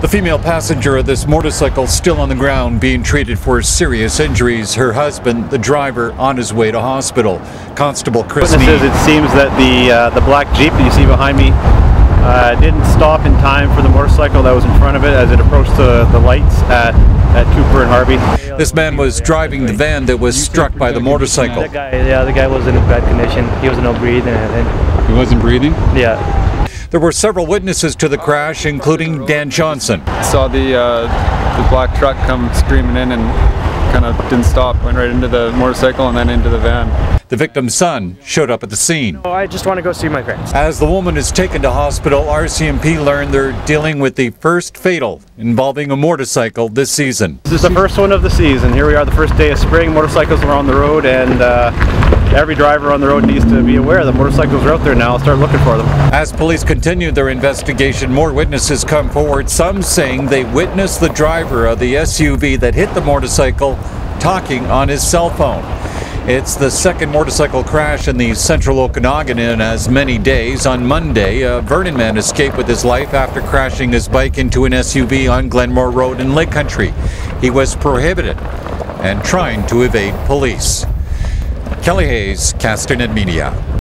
The female passenger of this motorcycle still on the ground being treated for serious injuries. Her husband, the driver, on his way to hospital. Constable Chris Witnesses, it seems that the uh, the black Jeep that you see behind me uh, didn't stop in time for the motorcycle that was in front of it as it approached the, the lights at, at Cooper and Harvey. This man was driving the van that was struck by the motorcycle. That guy, yeah, the guy was in a bad condition. He was no breathing. He wasn't breathing? Yeah. There were several witnesses to the crash, including Dan Johnson. saw the uh, the black truck come screaming in and kind of didn't stop. Went right into the motorcycle and then into the van. The victim's son showed up at the scene. Oh, I just want to go see my friends. As the woman is taken to hospital, RCMP learned they're dealing with the first fatal involving a motorcycle this season. This is the first one of the season. Here we are, the first day of spring. Motorcycles are on the road, and uh, every driver on the road needs to be aware that motorcycles are out there now. Start looking for them. As police continue their investigation, more witnesses come forward, some saying they witnessed the driver of the SUV that hit the motorcycle talking on his cell phone. It's the second motorcycle crash in the central Okanagan in as many days. On Monday, a Vernon man escaped with his life after crashing his bike into an SUV on Glenmore Road in Lake Country. He was prohibited and trying to evade police. Kelly Hayes, Castanet Media.